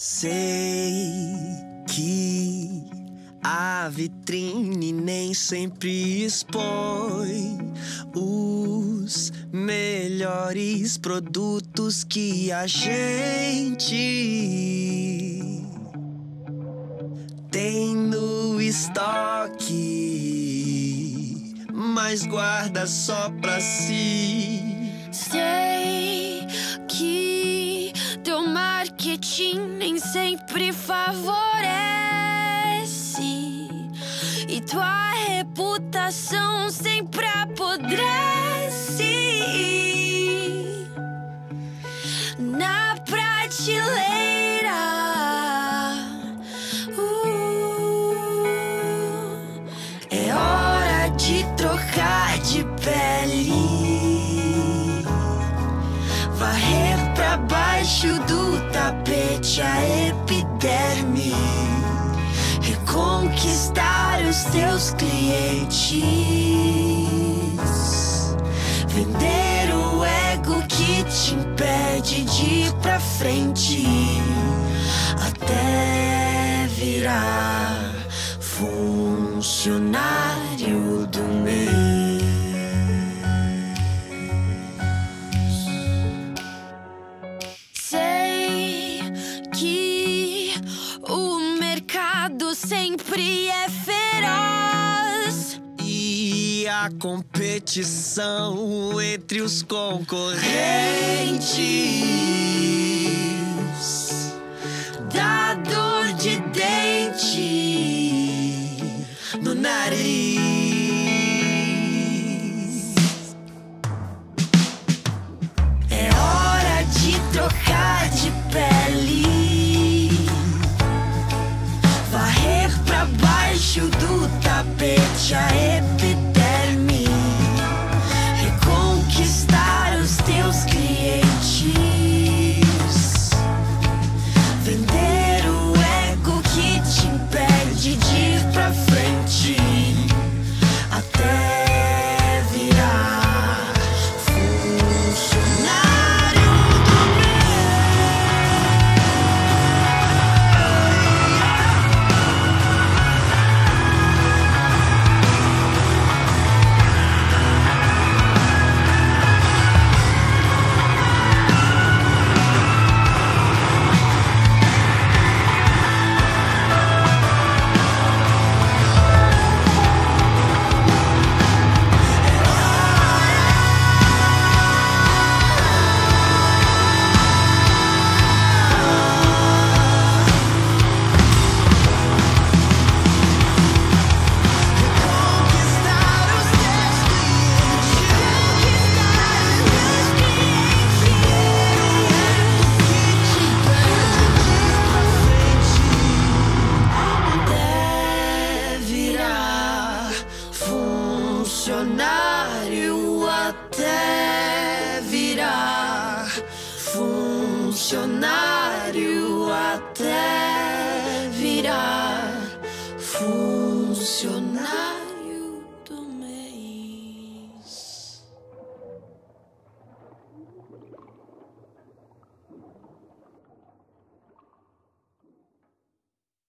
Sei que a vitrine nem sempre expõe os melhores produtos que a gente tem no estoque, mas guarda só pra si. Sempre favorece e tua reputação sempre apodrece. Na prateleira, uh, é hora de trocar de pele. Varrer pra baixo do Reconquistar os teus clientes. Vender o ego que te impede de ir pra frente. Até virar funcionário do mês. Sei que o mercado sempre é feroz. E a competição entre os concorrentes funcionário, até virar funcionário.